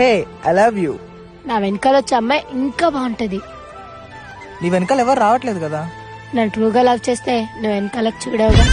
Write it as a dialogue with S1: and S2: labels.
S1: Hey I love you.
S2: నా వెనకాల వచ్చే అమ్మాయి ఇంకా బాగుంటది.
S1: నీ వెనకాల ఎవరు రావట్లేదు కదా?
S2: నన్ను ట్రూగా లవ్ చేస్తే నువ్వు వెనకాలకు చూడవుగా.